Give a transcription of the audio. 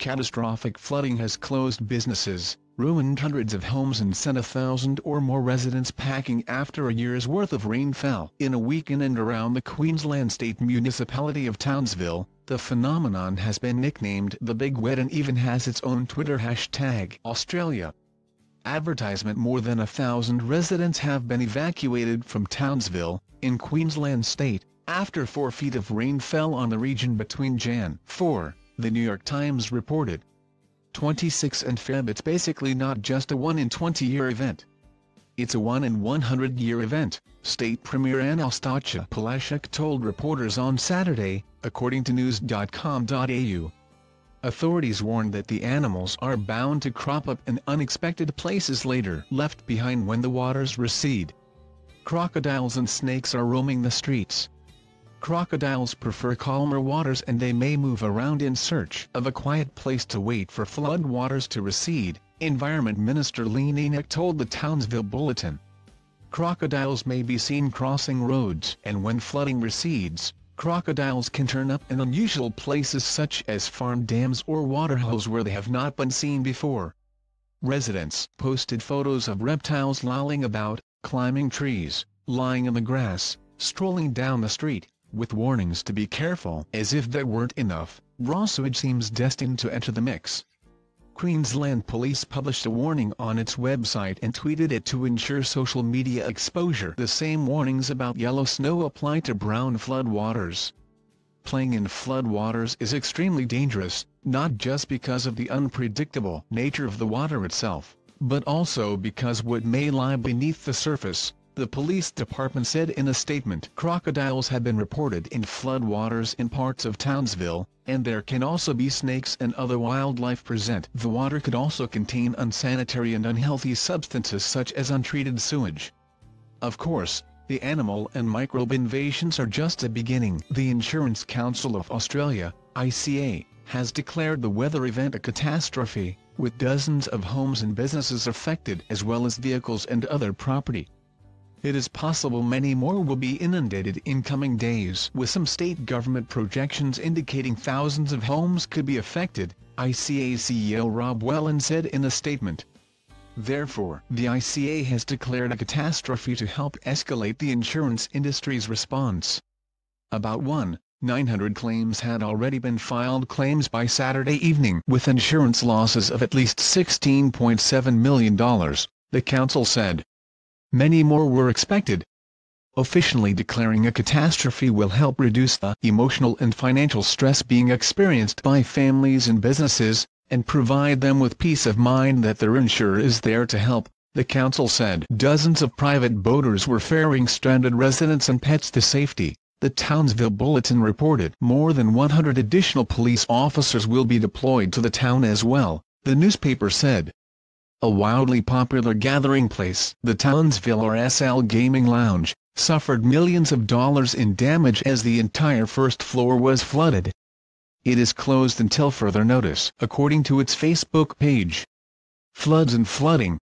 Catastrophic flooding has closed businesses, ruined hundreds of homes and sent a thousand or more residents packing after a year's worth of rain fell in a week in and around the Queensland state municipality of Townsville. The phenomenon has been nicknamed the Big Wet and even has its own Twitter hashtag Australia. Advertisement More than a thousand residents have been evacuated from Townsville, in Queensland state, after four feet of rain fell on the region between Jan. 4 the New York Times reported. 26 and Feb It's basically not just a 1 in 20 year event. It's a 1 in 100 year event, State Premier Annastacia Palaszczuk told reporters on Saturday, according to news.com.au. Authorities warned that the animals are bound to crop up in unexpected places later left behind when the waters recede. Crocodiles and snakes are roaming the streets, Crocodiles prefer calmer waters and they may move around in search of a quiet place to wait for flood waters to recede, Environment Minister Leeanne Enoch told the Townsville Bulletin. Crocodiles may be seen crossing roads and when flooding recedes, crocodiles can turn up in unusual places such as farm dams or waterholes where they have not been seen before. Residents posted photos of reptiles lolling about, climbing trees, lying in the grass, strolling down the street, with warnings to be careful. As if that weren't enough, raw sewage seems destined to enter the mix. Queensland Police published a warning on its website and tweeted it to ensure social media exposure. The same warnings about yellow snow apply to brown floodwaters. Playing in floodwaters is extremely dangerous, not just because of the unpredictable nature of the water itself, but also because what may lie beneath the surface, the police department said in a statement crocodiles have been reported in floodwaters in parts of Townsville, and there can also be snakes and other wildlife present. The water could also contain unsanitary and unhealthy substances such as untreated sewage. Of course, the animal and microbe invasions are just a beginning. The Insurance Council of Australia, ICA, has declared the weather event a catastrophe, with dozens of homes and businesses affected as well as vehicles and other property. It is possible many more will be inundated in coming days with some state government projections indicating thousands of homes could be affected, ICA CEO Rob Whelan said in a statement. Therefore, the ICA has declared a catastrophe to help escalate the insurance industry's response. About 1, 900 claims had already been filed claims by Saturday evening with insurance losses of at least $16.7 million, the council said. Many more were expected. Officially declaring a catastrophe will help reduce the emotional and financial stress being experienced by families and businesses, and provide them with peace of mind that their insurer is there to help, the council said. Dozens of private boaters were ferrying stranded residents and pets to safety, the Townsville Bulletin reported. More than 100 additional police officers will be deployed to the town as well, the newspaper said a wildly popular gathering place. The Townsville RSL Gaming Lounge, suffered millions of dollars in damage as the entire first floor was flooded. It is closed until further notice, according to its Facebook page. Floods and flooding,